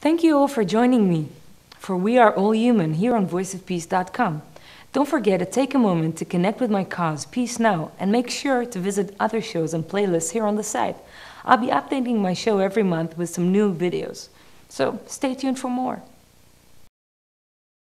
Thank you all for joining me for We Are All Human here on voiceofpeace.com. Don't forget to take a moment to connect with my cause, Peace Now, and make sure to visit other shows and playlists here on the site. I'll be updating my show every month with some new videos. So stay tuned for more.